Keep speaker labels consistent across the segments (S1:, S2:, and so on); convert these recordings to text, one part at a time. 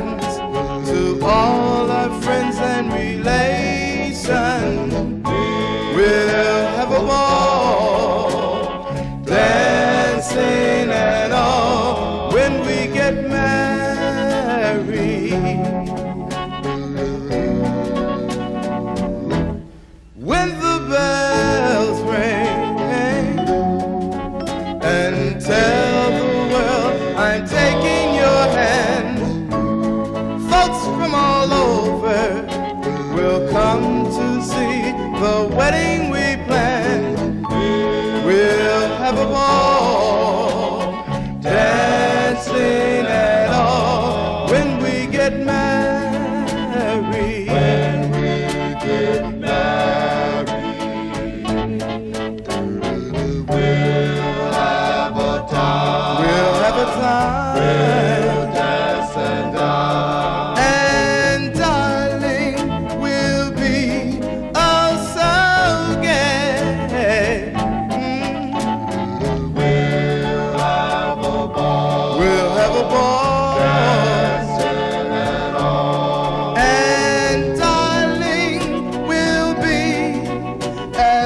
S1: to all our friends and relations. We'll have a ball, dancing and all, when we get married. When come to see the wedding we planned. We'll have a ball, dancing at all when we get married. When we get married, we'll have a time. We'll have a time.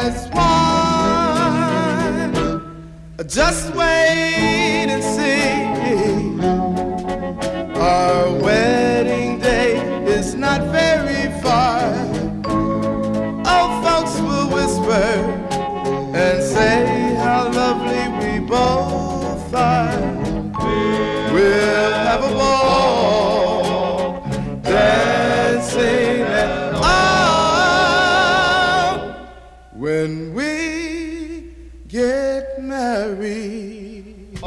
S1: That's why just wait and see. Our wedding day is not very far. Old folks will whisper and say how lovely we both are. We'll have a ball. Get married.